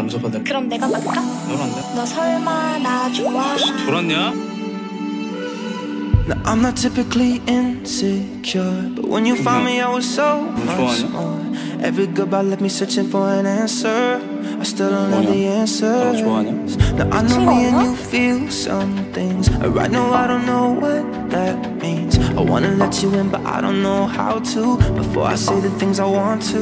남자가 그럼 내가 갈까? 너란데? 너 설마 나 좋아? 돌았냐? Now, I'm not typically insecure, but when you found me, I was so much 좋아하냐? more. Every goodbye left me searching for an answer. I still don't have the 뭐냐? answers. 나랑 좋아하냐? Now I know me and you feel some things. Right now I don't know what that means. I wanna let you in, but I don't know how to. Before I say the things I want to.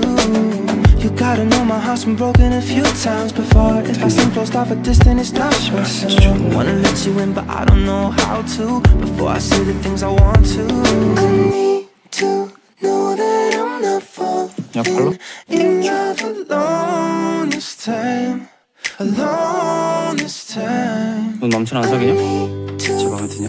You gotta know my heart's been broken a few times before. If I seem closed off a distance, it's not personal. I wanna let you in, but I don't know how to. Before I say the things I want to. I need to know that I'm not falling 야 발로 in love alone this time. Alone this time. 너 남친 안 사귀냐? 제 마음에 드냐?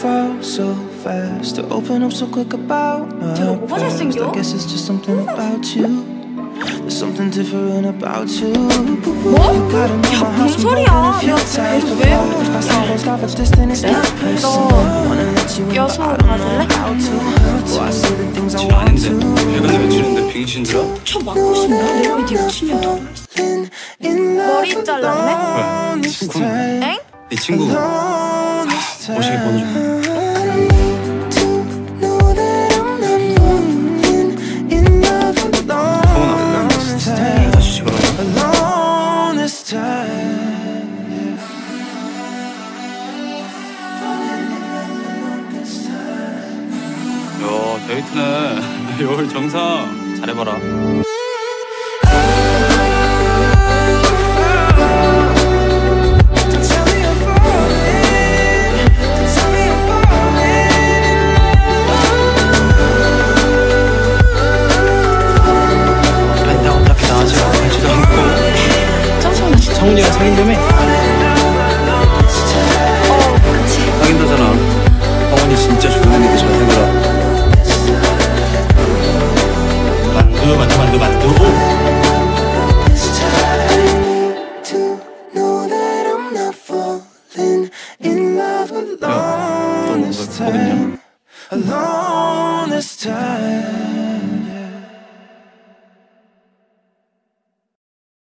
fall so fast to open up so quick about my 쟤 오빠 past. 잘생겨? I guess it's just something about you. There's something different about you. 뭐? You gotta know 야, my heart's 뭔 been 소리야? broken a few 야, times 왜? before. If I say closed off a distance, it's not personal. I wanna let you in, but 여수 I don't know 가줄래? how to. Before I say the things I 지 want 아닌데 to. 최근에 며칠인데 빙신들아? 저 맞고 싶나? 내가 왜 네가 친구야? In love 머리 잘랐네? alone this 친구는 time. 엥? 네 친구 Alone this time. 모시게 번호 줘 데이트는 여울 정상 잘해봐라 성훈이가 사귄다며? 어, 그치. 사귄다잖아. 성훈이 진짜 좋은 애들 잘 생겼어. last time.